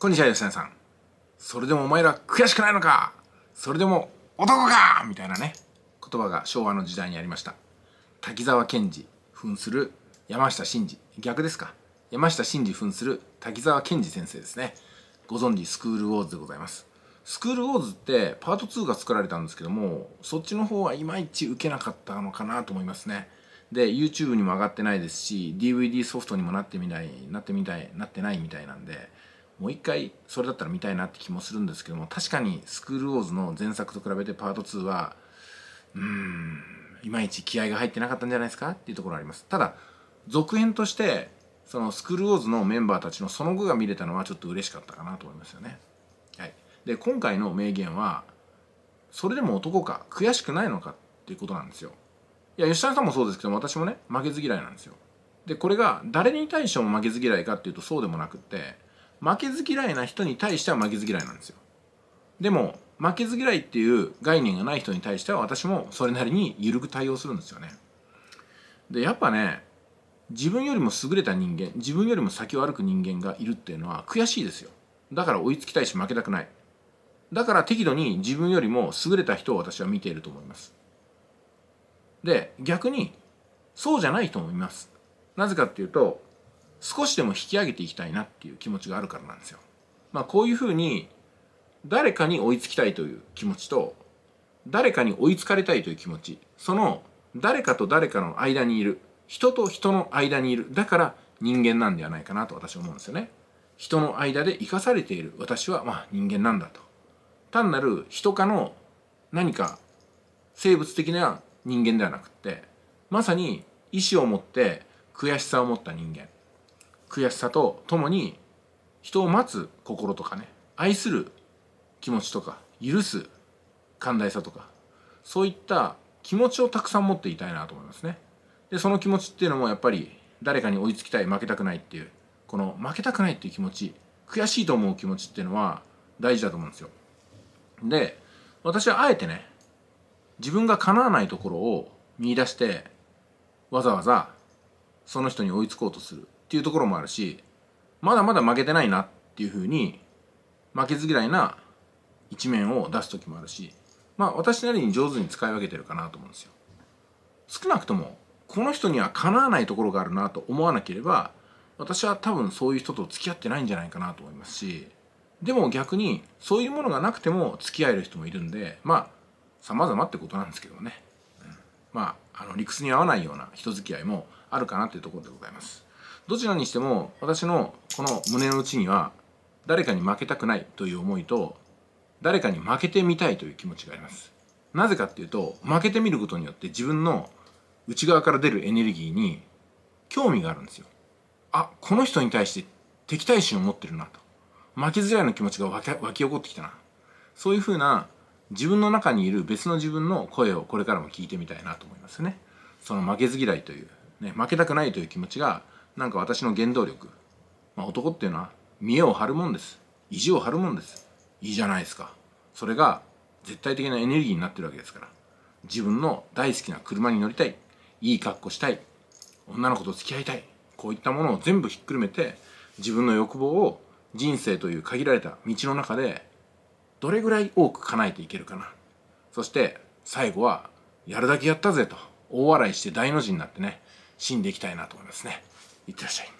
こんにちは吉田さん。それでもお前ら悔しくないのか？それでも男か？みたいなね。言葉が昭和の時代にありました。滝沢賢治扮する山下真司逆ですか？山下真司扮する滝沢賢治先生ですね。ご存知スクールウォーズでございます。スクールウォーズってパート2が作られたんですけどもそっちの方はいまいち受けなかったのかなと思いますね。で YouTube にも上がってないですし DVD ソフトにもなってみないなってみたいなってないみたいなんでもう一回それだったら見たいなって気もするんですけども確かにスクールウォーズの前作と比べてパート2はうーんいまいち気合が入ってなかったんじゃないですかっていうところあります。ただ続編としてそのスクールウォーズのメンバーたちのその後が見れたのはちょっと嬉しかったかなと思いますよね。はい。で今回の名言はそれでも男か悔しくないのかっていうことなんですよ。いや吉谷さんもそうですけど私もね負けず嫌いなんですよ。でこれが誰に対しても負けず嫌いかっていうとそうでもなくって負けず嫌いな人に対しては負けず嫌いなんですよ。でも負けず嫌いっていう概念がない人に対しては私もそれなりに緩く対応するんですよね。でやっぱね自分よりも優れた人間自分よりも先を歩く人間がいるっていうのは悔しいですよ。だから追いつきたいし負けたくない。だから適度に自分よりも優れた人を私は見ていると思います。で逆にそうじゃない人もいます。なぜかっていうと少しでも引き上げていきたいなっていう気持ちがあるからなんですよ。まあこういうふうに誰かに追いつきたいという気持ちと誰かに追いつかれたいという気持ち。その誰かと誰かの間にいる。人と人の間にいる。だから人間なんではないかなと私は思うんですよね。人の間で生かされている。私はまあ人間なんだと。単なる人かの何か生物的な人間ではなくってまさに意志を持って悔しさを持った人間。悔しさとともに人を待つ心とかね愛する気持ちとか許す寛大さとかそういった気持ちをたくさん持っていたいなと思いますね。でその気持ちっていうのもやっぱり誰かに追いつきたい負けたくないっていうこの負けたくないっていう気持ち悔しいと思う気持ちっていうのは大事だと思うんですよ。で私はあえてね自分が叶わないところを見出してわざわざその人に追いつこうとする。っていうところもあるしまだまだ負けてないなっていうふうに負けず嫌いな一面を出す時もあるしまあ私なりに上手に使い分けてるかなと思うんですよ。少なくともこの人にはかなわないところがあるなと思わなければ私は多分そういう人と付き合ってないんじゃないかなと思いますしでも逆にそういうものがなくても付き合える人もいるんでまあ様々ってことなんですけどね、うん、まああの理屈に合わないような人付き合いもあるかなというところでございます。どちらにしても私のこの胸の内には誰かに負けたくないという思いと誰かに負けてみたいという気持ちがあります。なぜかっていうと負けてみることによって自分の内側から出るエネルギーに興味があるんですよ。あこの人に対して敵対心を持ってるなと。負けず嫌いの気持ちが湧き湧き起こってきたな。そういうふうな自分の中にいる別の自分の声をこれからも聞いてみたいなと思いますね。その負けず嫌いという、ね、負けたくないという気持ちがなんか私の原動力、まあ、男っていうのは見栄を張るもんです。意地を張るもんです。いいじゃないですか。それが絶対的なエネルギーになってるわけですから。自分の大好きな車に乗りたい。いい格好したい。女の子と付き合いたい。こういったものを全部ひっくるめて自分の欲望を人生という限られた道の中でどれぐらい多く叶えていけるかな。そして最後はやるだけやったぜと大笑いして大の字になってね死んでいきたいなと思いますね。いってらっしゃい。